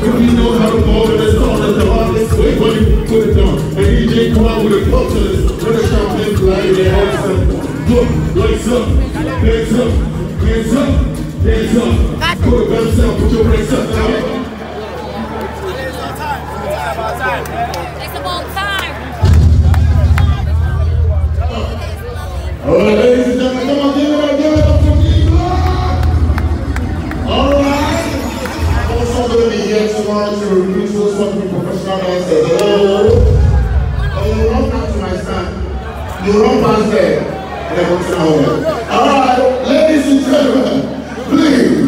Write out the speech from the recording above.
If you know how to ball and it's all at the hardest way, buddy, put it down. And DJ come out with a culturist. When the champagne fly, they have some. Look, lights up, hands up, hands up, hands up. Put it back down, put your brakes up now. It's about time. All right, ladies and gentlemen, run. And home. All right, ladies and gentlemen, please